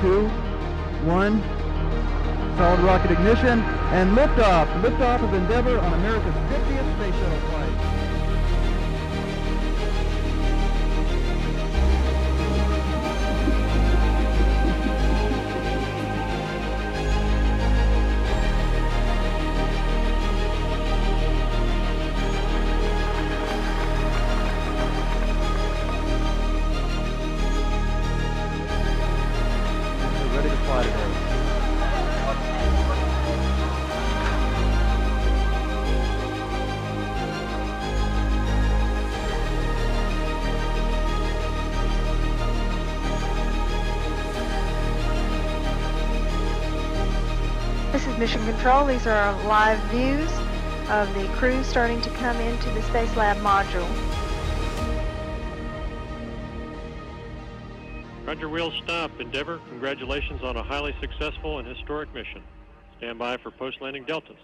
two, one, solid rocket ignition, and liftoff. Liftoff of Endeavour on America's 50th This is Mission Control. These are live views of the crew starting to come into the Spacelab module. Roger, wheels stop. Endeavour, congratulations on a highly successful and historic mission. Stand by for post-landing deltas.